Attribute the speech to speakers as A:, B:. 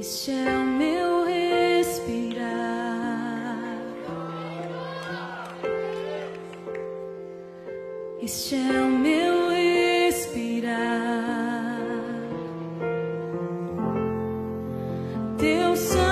A: Este é o meu respirar. Este é teu sangue.